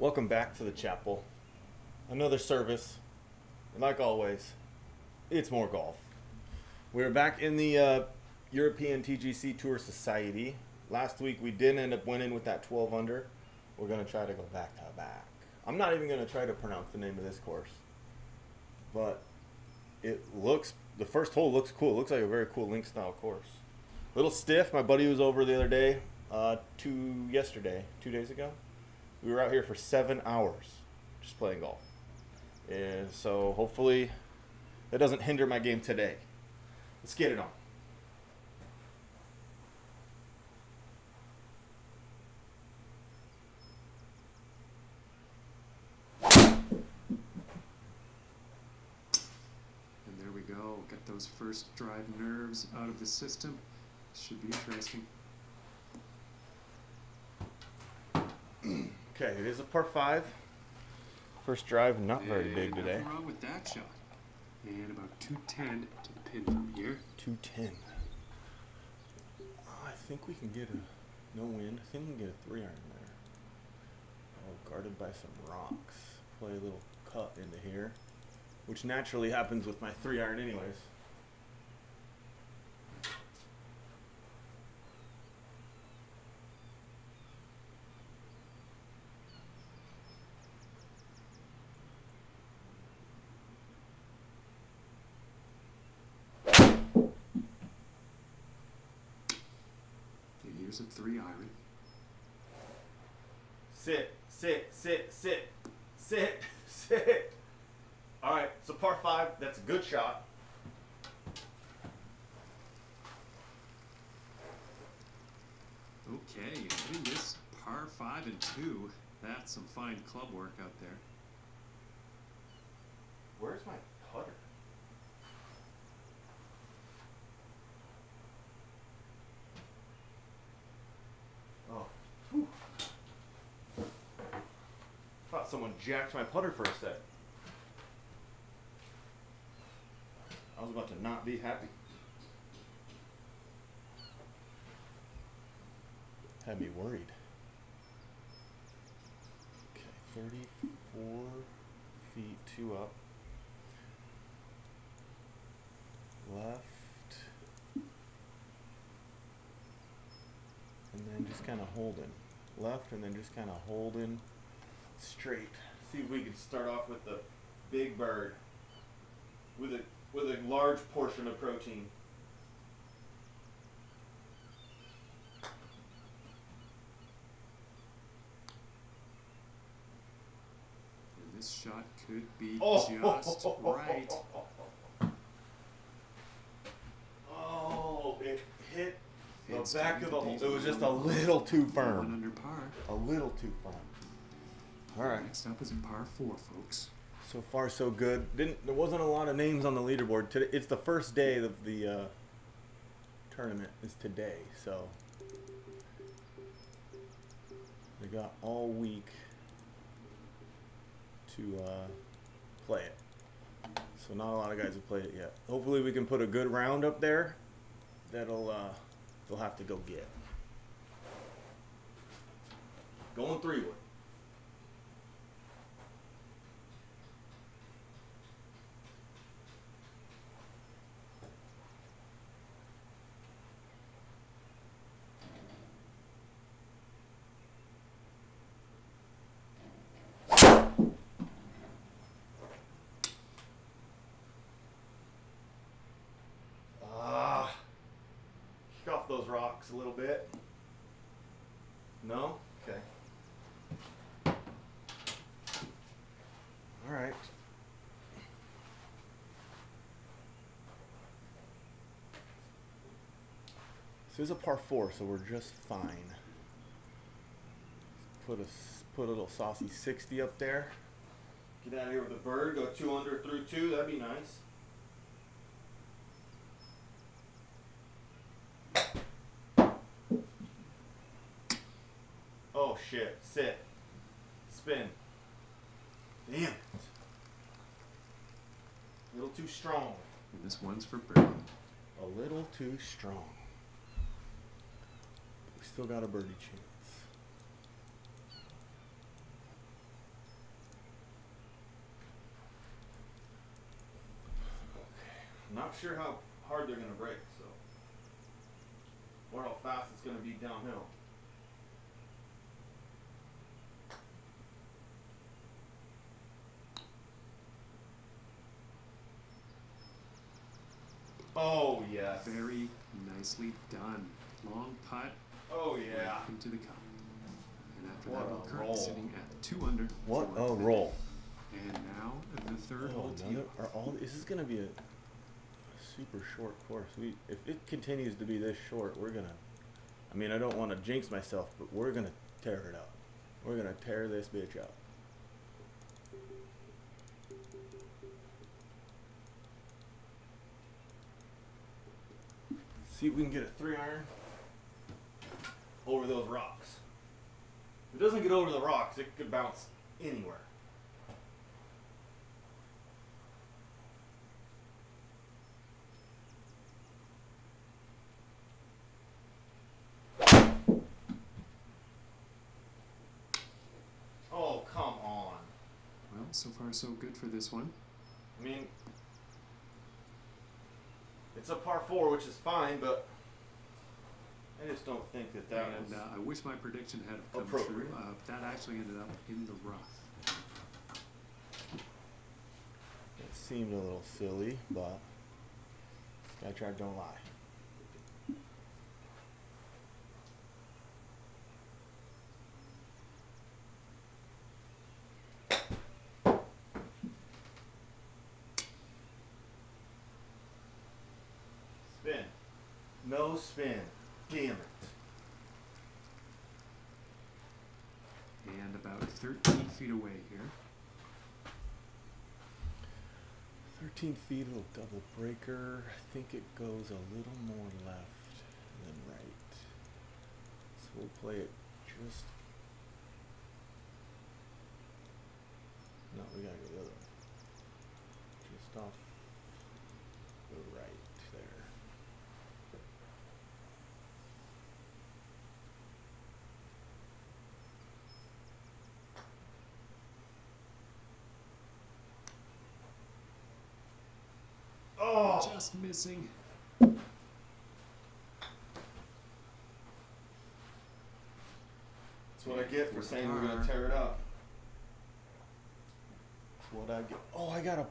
Welcome back to the chapel. Another service. And like always, it's more golf. We're back in the uh, European TGC Tour Society. Last week we didn't end up winning with that 12 under. We're going to try to go back to back. I'm not even going to try to pronounce the name of this course. But it looks, the first hole looks cool. It looks like a very cool link style course. A little stiff. My buddy was over the other day, uh, two, yesterday, two days ago. We were out here for seven hours just playing golf. And so hopefully that doesn't hinder my game today. Let's get it on. And there we go. Get those first drive nerves out of the system. Should be interesting. Okay, it is a par five. First drive, not very And big today. Nothing wrong with that shot. And about 210 to the pin from here. 210. Oh, ah, I think we can get a no wind. I think we can get a three iron there. Oh, guarded by some rocks. Play a little cut into here, which naturally happens with my three iron, anyways. And here's three iron. Sit, sit, sit, sit, sit, sit. All right, so par five. That's a good shot. Okay, and hitting this par five and two. That's some fine club work out there. Where's my putter? Oh. Whew. Thought jacked my putter for a sec. I was about to not be happy. Had me worried. Okay, 34 feet, two up. Left. And then just kind of holding. Left and then just kind of holding straight. See if we can start off with the big bird with a with a large portion of protein. And this shot could be Oh, just right. Oh, it hit the It's back of the hole. It was just a little too firm. under par. A little too firm. All right. Next up is a par four, folks. So far, so good. Didn't there wasn't a lot of names on the leaderboard today. It's the first day of the uh, tournament is today, so they got all week to uh, play it. So not a lot of guys have played it yet. Hopefully, we can put a good round up there. That'll uh, they'll have to go get. Going three wood. Ah, kick off those rocks a little bit. No? Okay. All right. This is a par four, so we're just fine. Put a put a little saucy sixty up there. Get out of here with a bird. Go two under through two. That'd be nice. shit. Sit. Spin. Damn it. A little too strong. And this one's for Brown. A little too strong. We still got a birdie chance. Okay. I'm not sure how hard they're going to break, so. Or how fast it's going to be downhill. Oh yes. Very nicely done. Long putt Oh right yeah. into the cup. And after What that, a Will Kirk roll. sitting at two under. What a the roll. And now the third Oh, hole tee. another, are all this is gonna be a, a super short course. We if it continues to be this short, we're gonna. I mean, I don't want to jinx myself, but we're gonna tear it up. We're gonna tear this bitch up. See if we can get a three iron over those rocks. If it doesn't get over the rocks, it could bounce anywhere. Oh, come on. Well, so far so good for this one. I mean, it's a par four, which is fine, but I just don't think that that and was. uh, I wish my prediction had come Appropriate. true. Uh, that actually ended up in the rough. It seemed a little silly, but SkyTrak don't lie. Spin. No spin. Damn it. And about 13 feet away here. 13 feet, a little double breaker. I think it goes a little more left than right. So we'll play it just. No, we gotta go the other way. Just off the right there. Oh! Just missing. That's what I get for saying we're gonna tear it up. That's what I get. Oh, I got a.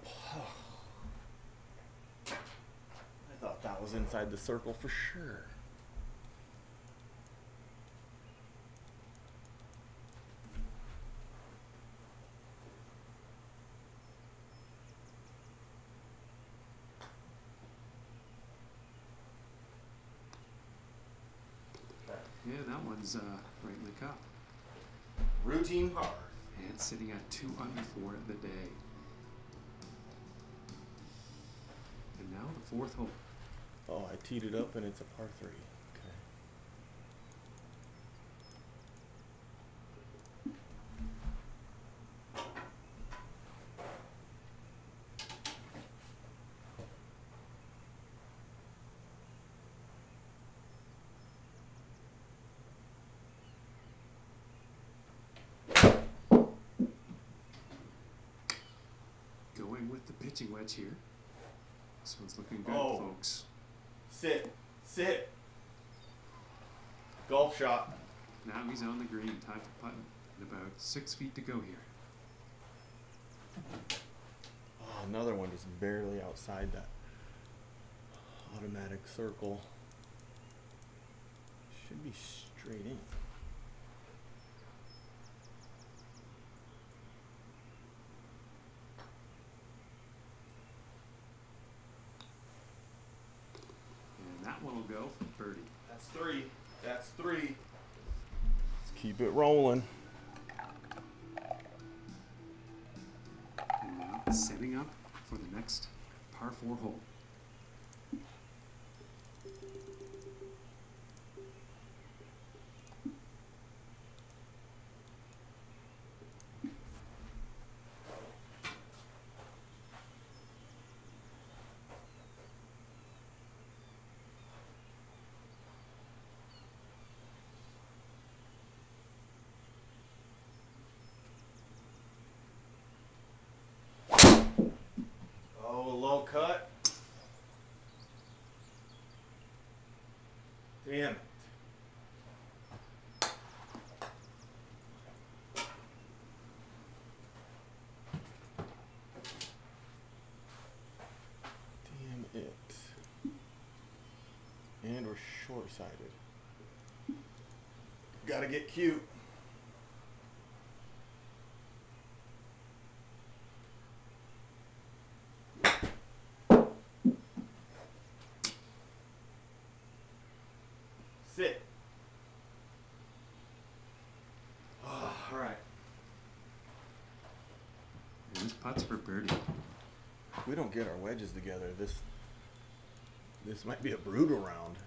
I thought that was inside the circle for sure. Okay. Yeah, that uh, right in the cup. Routine par. And sitting at two under for the day. And now the fourth hole. Oh, I teed it up and it's a par three. Okay. Going with the pitching wedge here. This one's looking good, Oh. folks. Sit. Sit. Golf shot. Now he's on the green. Time to putt. And about six feet to go here. Oh, another one just barely outside that automatic circle. Should be straight in. And that one will go for birdie. That's three. That's three. Let's keep it rolling. And now setting up for the next par four hole. Oh, a low cut. Damn. Damn it. And we're short sighted. Gotta get cute. Sit. Oh, all right. And this putt's for birdie. We don't get our wedges together, this this might be a brutal round.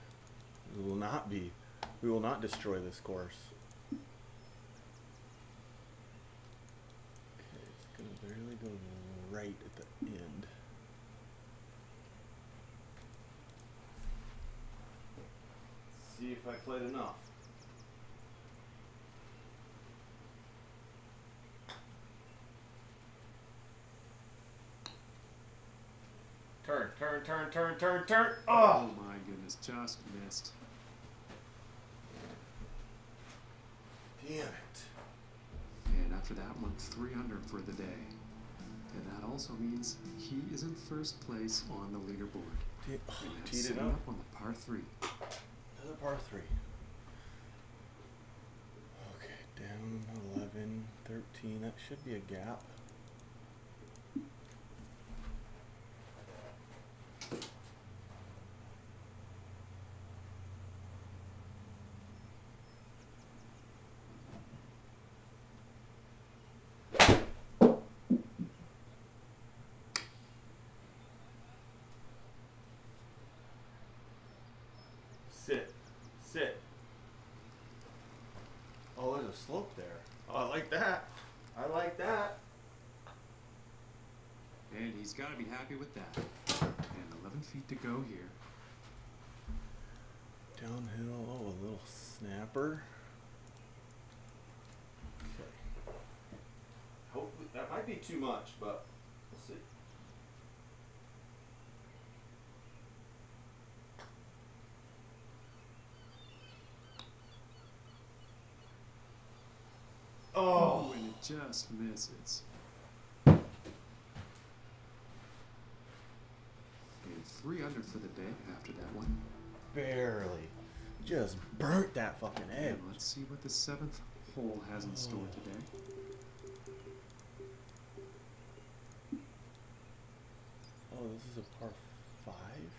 We will not be. We will not destroy this course. Okay, it's gonna barely go right at the end. See if I played enough. Turn, turn, turn, turn, turn, turn. Oh Oh! my goodness, just missed. Damn it. And after that one, three under for the day. And that also means he is in first place on the leaderboard. Te- oh, teed it up. up on the par three. Another par three. Okay, down 11, 13. That should be a gap. Sit. Sit. Oh, there's a slope there. Oh, I like that. I like that. And he's got to be happy with that. And 11 feet to go here. Downhill. Oh, a little snapper. Okay. Hopefully, that might be too much, but we'll see. Oh. and it just misses. And three under for the day after that one. Barely. Just burnt that fucking egg. And let's see what the seventh hole has in store Oh. today. Oh, this is a par five.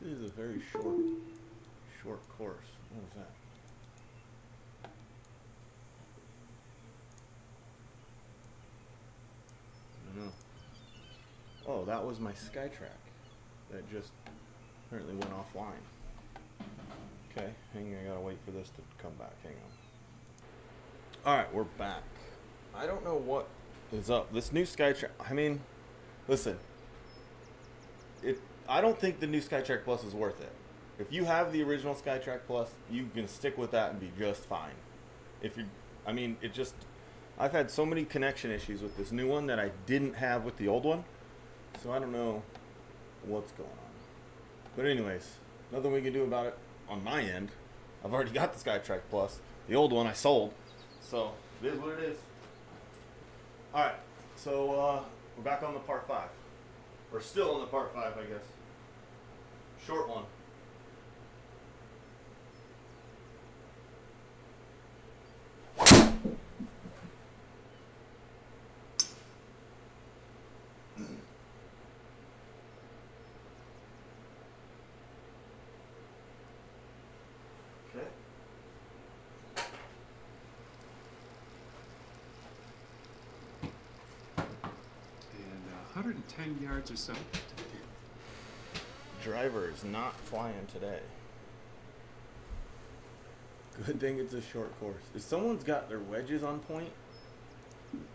This is a very short, short course. What was that? I don't know. Oh, that was my SkyTrak. That just apparently went offline. Okay, hang on. I gotta wait for this to come back. Hang on. All right, we're back. I don't know what is up. This new SkyTrak. I mean, listen. It. I don't think the new SkyTrak Plus is worth it. If you have the original SkyTrak Plus, you can stick with that and be just fine. If you, I mean, it just. I've had so many connection issues with this new one that I didn't have with the old one, so I don't know what's going on. But anyways, nothing we can do about it on my end. I've already got the SkyTrak Plus. The old one I sold, so it is what it is. All right, so uh, we're back on the part five. We're still on the part five, I guess. Short one. 10 yards or so. Driver is not flying today. Good thing it's a short course. If someone's got their wedges on point,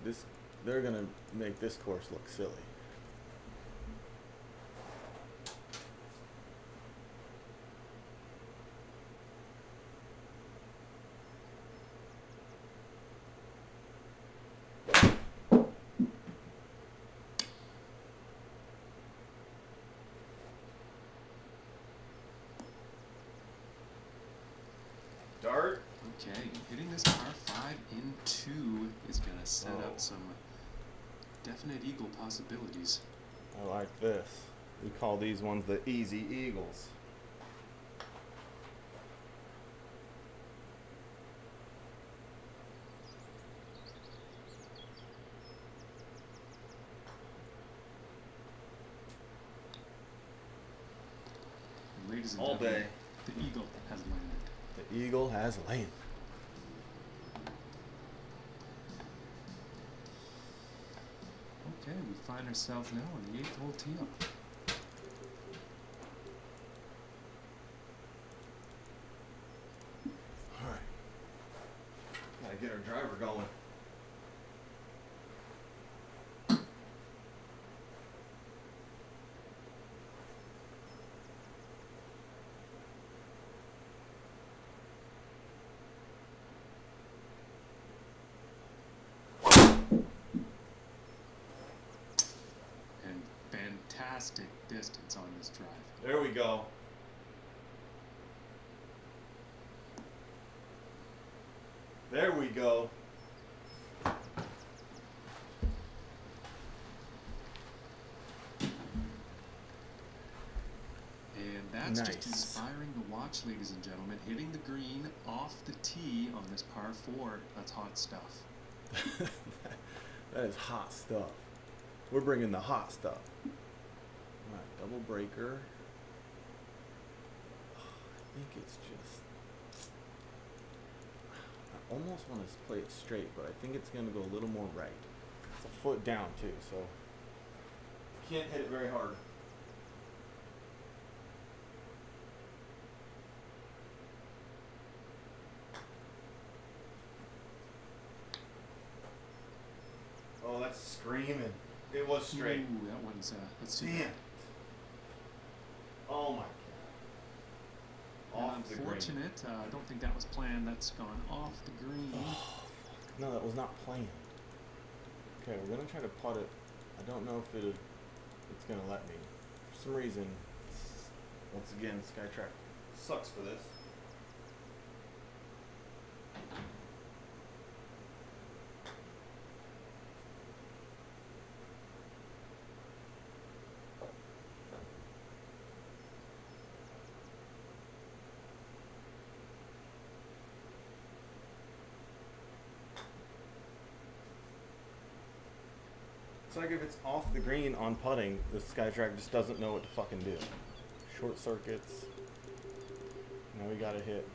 this they're gonna make this course look silly. Definite eagle possibilities. I like this. We call these ones the easy eagles. And ladies and All day. the eagle has landed. The eagle has landed. Okay, we find ourselves now on the eighth hole tee. All right. Gotta get our driver going. And fantastic distance on this drive. There we go. There we go. And that's just inspiring to watch, ladies and gentlemen. Hitting the green off the tee on this par four. That's hot stuff. that is hot stuff. We're bringing the hot stuff. Double breaker. I think it's just. I almost want to play it straight, but I think it's going to go a little more right. It's a foot down too, so can't hit it very hard. Oh, that's screaming. It was straight. Ooh, that one's uh, that's too Damn. bad. Oh my god. And Off the green. unfortunate. Uh, I don't think that was planned. That's gone off the green. No, that was not planned. Okay, we're gonna try to putt it. I don't know if it it's gonna let me. For some reason, once again, SkyTrak sucks for this. It's like if it's off the green on putting, the SkyTrak just doesn't know what to fucking do. Short circuits. Now we gotta hit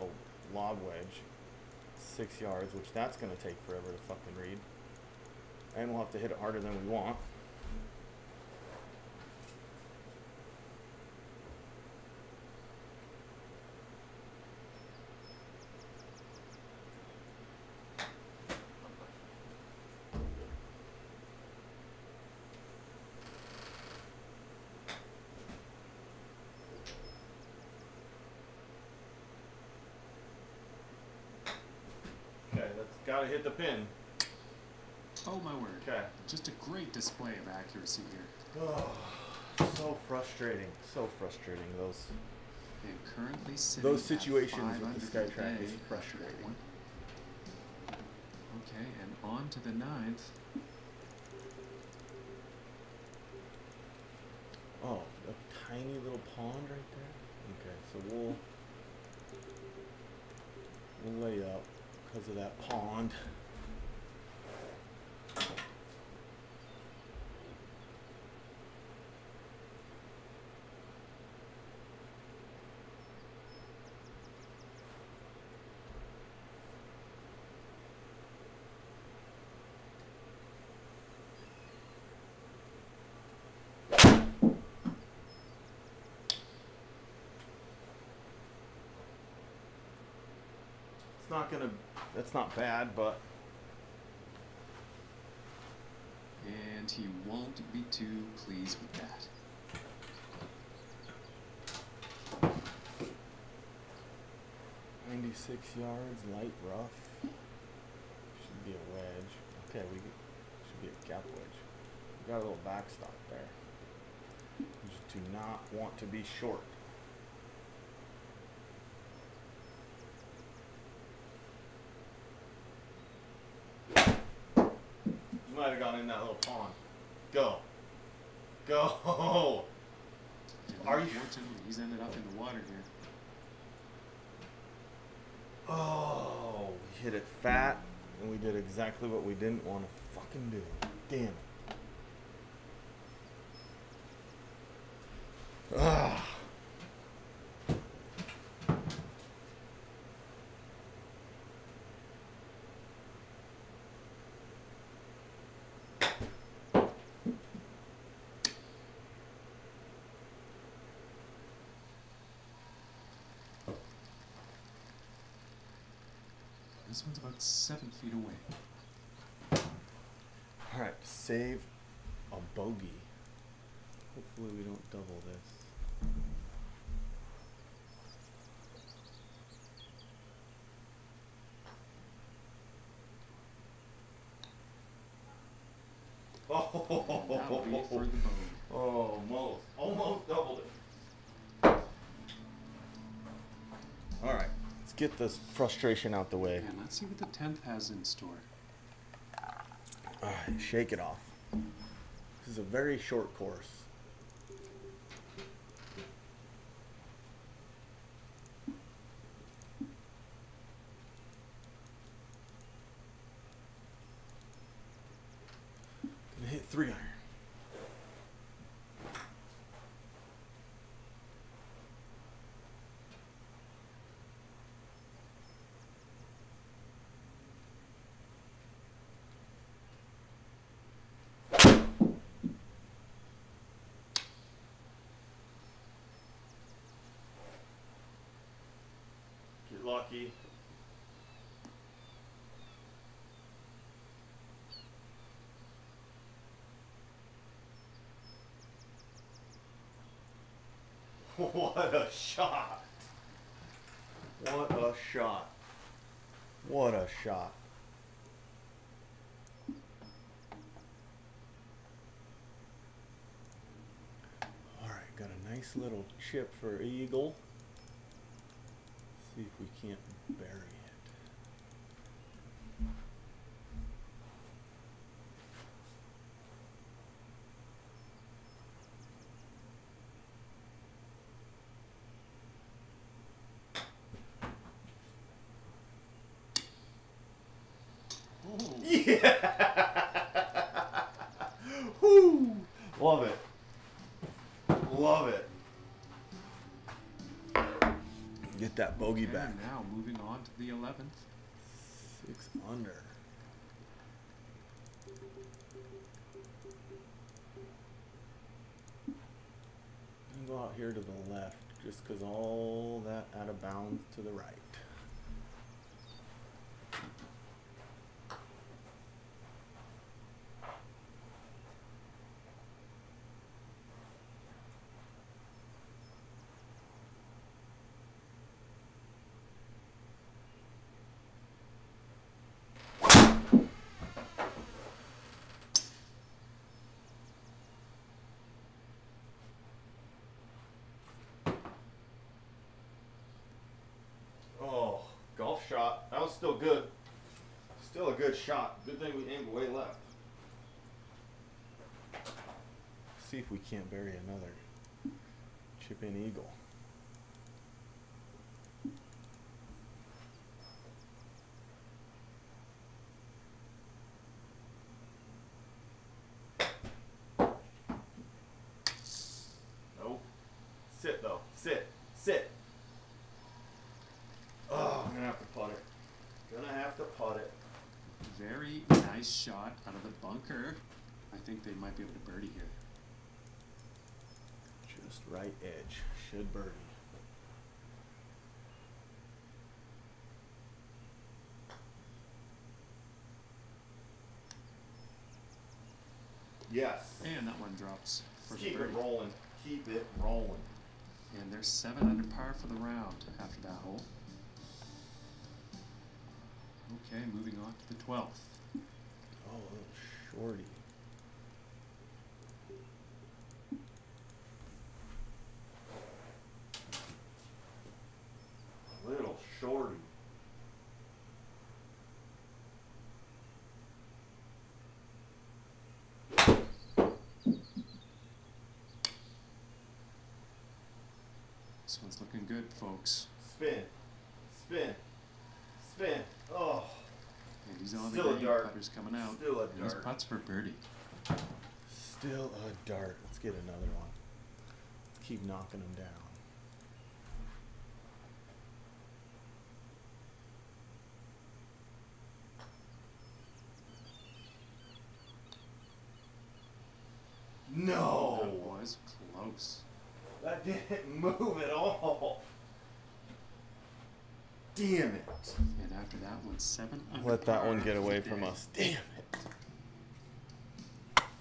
a lob wedge, six yards, which that's gonna take forever to fucking read. And we'll have to hit it harder than we want. Okay, gotta hit the pin. Oh my word. Okay. Just a great display of accuracy here. Oh, so frustrating. So frustrating. Those. And currently sitting Those situations with the SkyTrak is frustrating. Okay, and on to the ninth. Oh, a tiny little pond right there. Okay, so we'll we'll lay up because of that pond. Not gonna. That's not bad, but And he won't be too pleased with that. ninety-six yards, light rough. Should be a wedge. Okay, we should be a gap wedge. We got a little backstop there. We just do not want to be short. Gone in that little pond. Go. Go. Are you- Unfortunately, he's ended up in the water here. Oh, we hit it fat, and we did exactly what we didn't want to fucking do. Damn it. Ah. This one's about seven feet away. All right, save a bogey. Hopefully, we don't double this. Oh, That'll be for the bogey. almost, almost doubled it. All right, let's get this frustration out the way. And let's see what the tenth has in store. Right, shake it off. This is a very short course. Gonna hit three iron. Get lucky. What a shot! What a shot! What a shot! Alright, got a nice little chip for Eagle. See if we can't bury it. Oh, Yeah! Woo! Love it. Love it. Get that bogey and back. now moving on to the eleventh. Six under. Go out here to the left just because all that out of bounds to the right. Oh, golf shot. That was still good. Still a good shot. Good thing we aimed way left. See if we can't bury another chip in eagle. Nope. Sit though. Sit. Sit. Oh, I'm gonna have to putt it. Gonna have to putt it. Very nice shot out of the bunker. I think they might be able to birdie here. Just right edge. Should birdie. Yes. And that one drops for keep birdie. it rolling. Keep it rolling. And there's seven under par for the round after that hole. Okay, moving on to the twelfth. Oh, a little Shorty. Little shorty. This one's looking good, folks. Spin, spin, spin. Oh. And he's on Still a the green. dart. Putter's coming out. Still a And his putts for birdie. Still a dart. Let's get another one. Let's keep knocking them down. No. That was close. that didn't move at all. Damn it. And after that one, seven under Let that one get away from day. us. Damn it.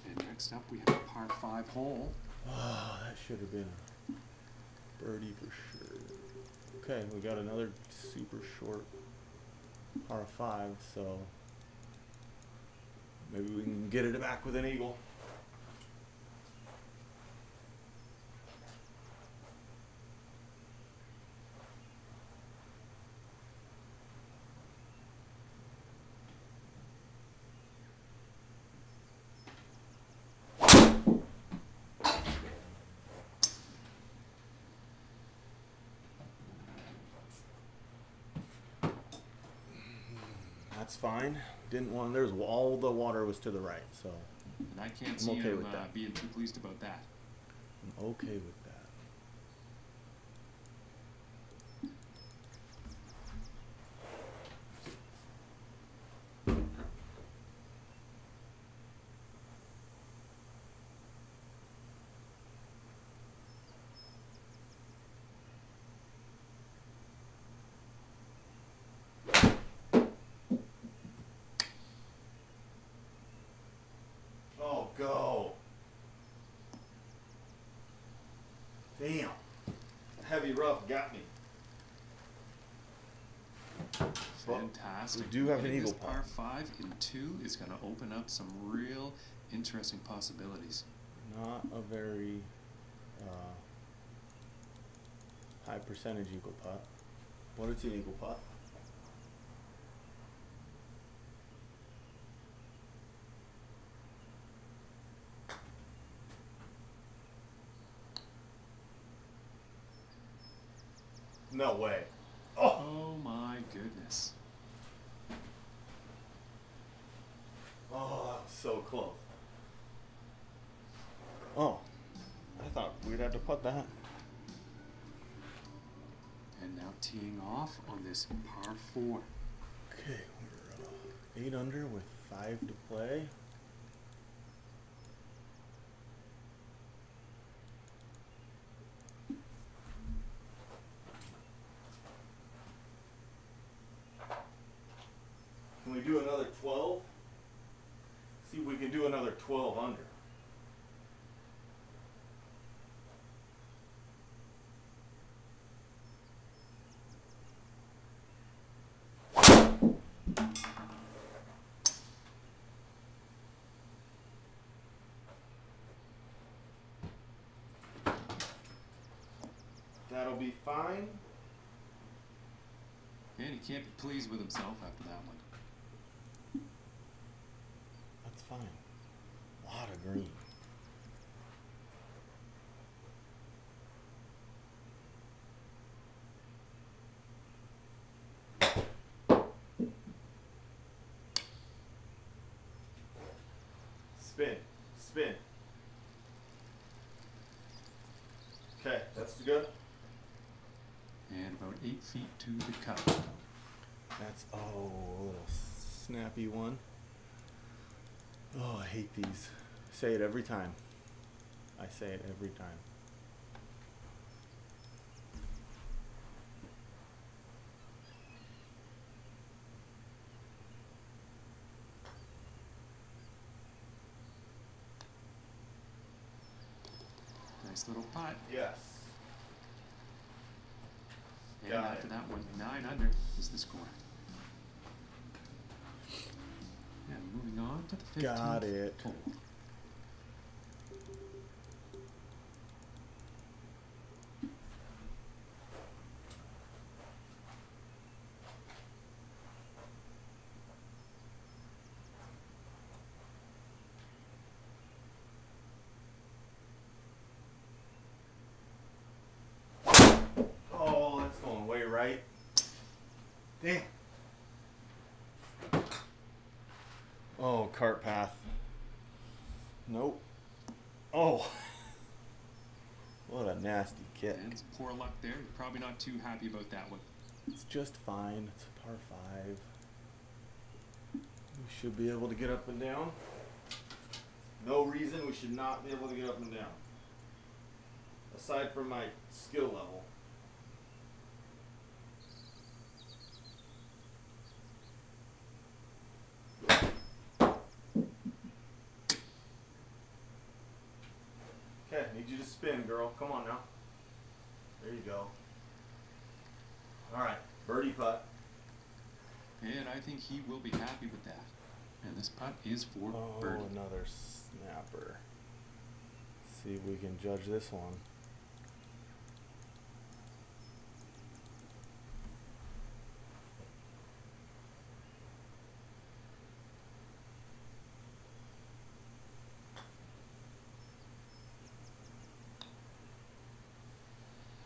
And next up, we have a par five hole. Oh, that should have been a birdie for sure. Okay, we got another super short par five, so maybe we can get it back with an eagle. That's fine. Didn't want there's all the water was to the right, so And I can't I'm see okay him with uh, that. being too pleased about that. I'm okay with that. Oh, go. Damn. Heavy rough got me. Fantastic. we do have an eagle this putt. par five in two is going to open up some real interesting possibilities. Not a very uh, high percentage eagle putt. But it's an eagle putt. No way. Oh! Oh my goodness. Oh, so close. Oh, I thought we'd have to put that. And now teeing off on this par four. Okay, we're uh, eight under with five to play. Can we do another 12? See if we can do another 12 under. That'll be fine. And he can't be pleased with himself after that one. That's fine. A lot of green. Spin. Spin. Okay, that's good. And about eight feet to the cup. That's oh, a little snappy one. Oh, I hate these. Say it every time. I say it every time. Nice little putt. Yes. And Got after it. that one, nine under is the score. And moving on to the 15th Got it. hole. Cart path. Nope. Oh. what a nasty kick. And it's poor luck there. You're probably not too happy about that one. It's just fine. It's a par five. We should be able to get up and down. No reason we should not be able to get up and down. Aside from my skill level. Okay, need you to spin, girl. Come on now. There you go. All right, birdie putt. And I think he will be happy with that. And this putt is for Oh, birdie. another snapper. See if we can judge this one.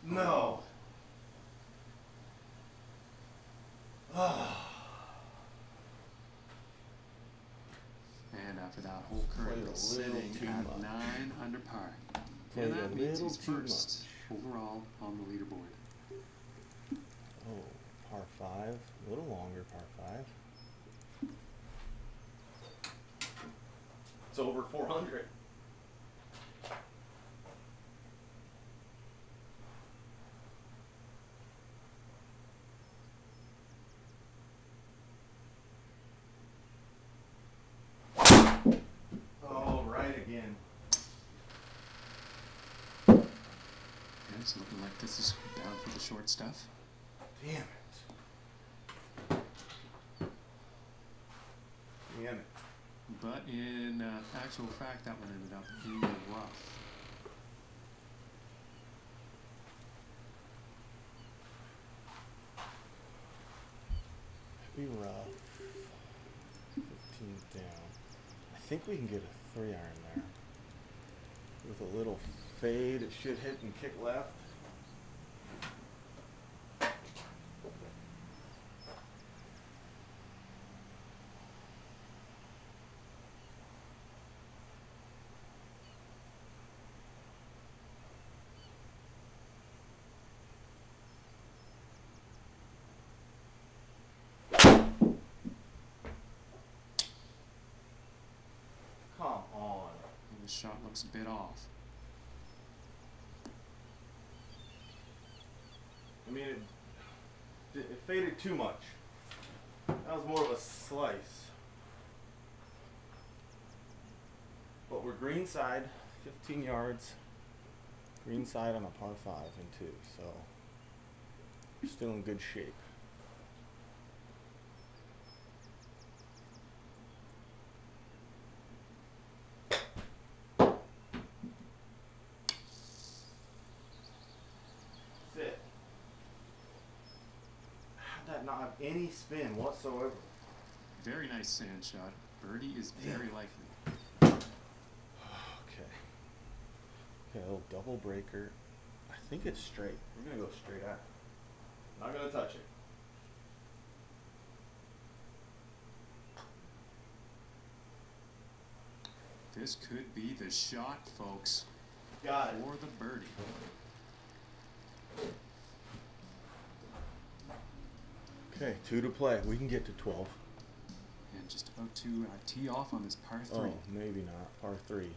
No. Ah. And after that hole Played a currently little sitting too at much. nine under par. Played and a that means little he's too first overall on the leaderboard. Oh, par five. A little longer par five. It's over 400. Oh, right again. And it's looking like this is bound for the short stuff. Damn it. Damn it. But in uh, actual fact, that one ended up in the rough. Be rough. 15 down. I think we can get a three iron there. With a little fade, it should hit and kick left. Come on. The shot looks a bit off. I mean, it, it faded too much. That was more of a slice. But we're green side, 15 yards. Green side on a par 5 and 2, so still in good shape. Sit. How'd that not have any spin whatsoever? Very nice sand shot. Birdie is very likely. Okay. Okay, a little double breaker. I think it's straight. We're gonna go straight at. it. Not gonna touch it. This could be the shot, folks, Got it. for the birdie. Okay, two to play. We can get to 12. And just about to uh, tee off on this par 3. Oh, maybe not. Par 3.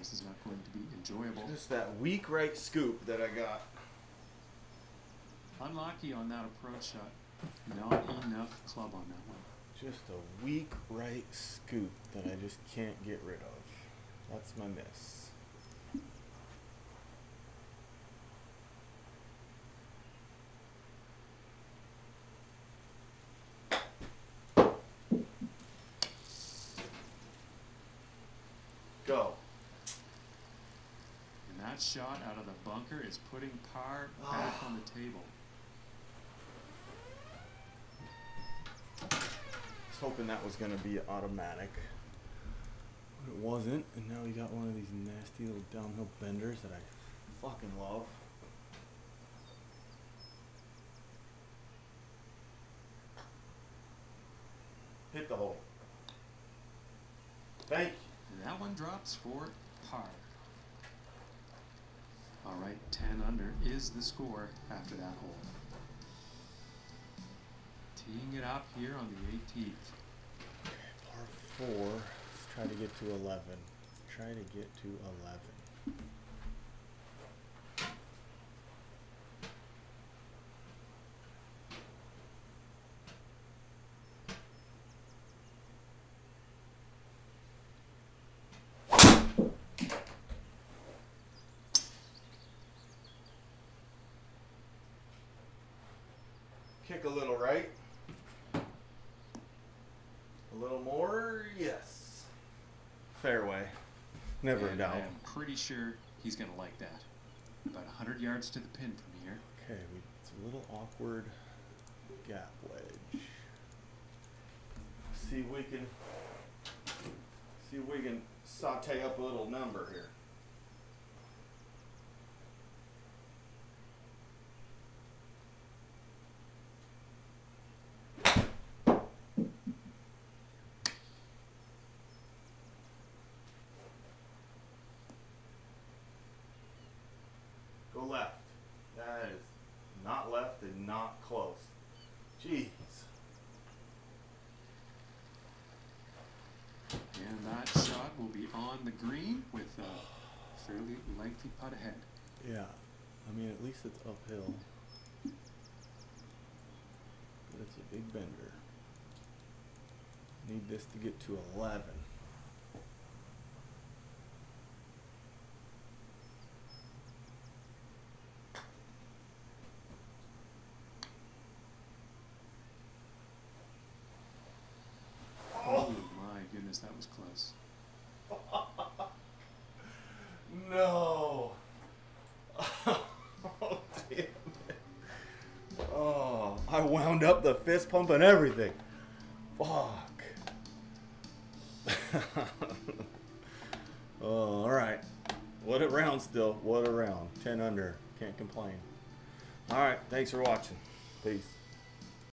This is not going to be enjoyable. Just that weak right scoop that I got. Unlucky on that approach shot. Not enough club on that one. Just a weak right scoop that I just can't get rid of. That's my miss. go. And that shot out of the bunker is putting par back on the table. I was hoping that was going to be automatic. But it wasn't. And now we got one of these nasty little downhill benders that I fucking love. Hit the hole. Thank you. That one drops for par. All right, 10 under is the score after that hole. Teeing it up here on the 18th. Par four. Let's try to get to 11. Let's try to get to 11. Kick a little right. A little more, yes. Fairway. Never And doubt. I am pretty sure he's going to like that. About 100 yards to the pin from here. Okay, we, it's a little awkward gap wedge. See if we can see if we can saute up a little number here. Go left. That is not left and not close. Jeez. And that shot will be on the green with a fairly lengthy putt ahead. Yeah. I mean, at least it's uphill. But it's a big bender. Need this to get to 11. Oh my goodness, that was close. No. Oh, damn it. Oh, I wound up the fist pump and everything. Fuck. oh, all right. What a round still. What a round. 10 under. Can't complain. All right. Thanks for watching. Peace.